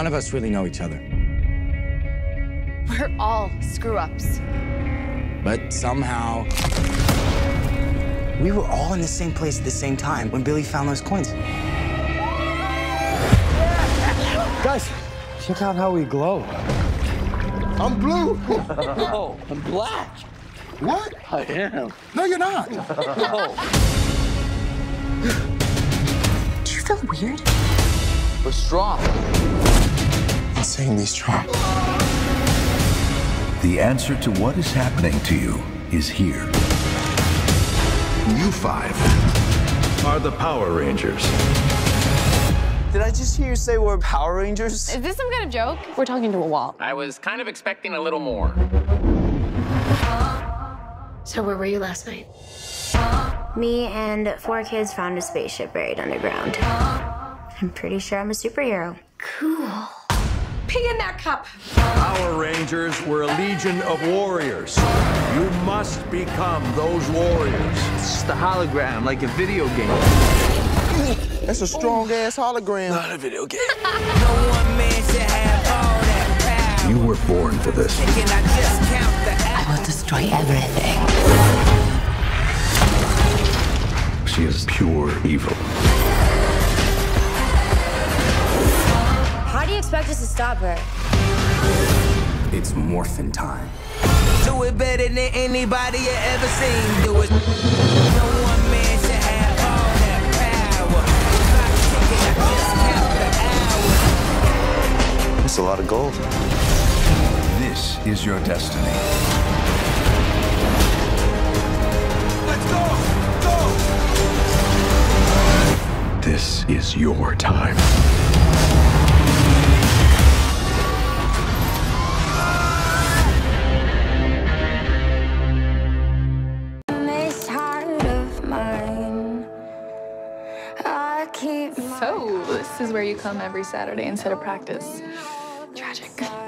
none of us really know each other. We're all screw ups. But somehow, we were all in the same place at the same time when Billy found those coins. Guys, check out how we glow. I'm blue. Oh, I'm black. what? I am. No, you're not. Oh, Do you feel weird? we're strong. Insanely strong. The answer to what is happening to you is here. You five. Are the Power Rangers. Did I just hear you say we're Power Rangers? Is this some kind of joke? We're talking to a wall. I was kind of expecting a little more. So where were you last night? Me and four kids found a spaceship buried underground. I'm pretty sure I'm a superhero. Cool. Pee in that cup. Power Rangers were a legion of warriors. You must become those warriors. It's just a hologram, like a video game. That's a strong ass hologram. Not a video game. You were born for this. I will destroy everything. She is pure evil. Stop her? It's morphin' time. Do it better than anybody you ever seen. Do it. No one man should have all that power. If I kick it, I just count the hours. That's a lot of gold. This is your destiny. Let's go! Go! This is your time. So, this is where you come every Saturday instead of practice. Tragic.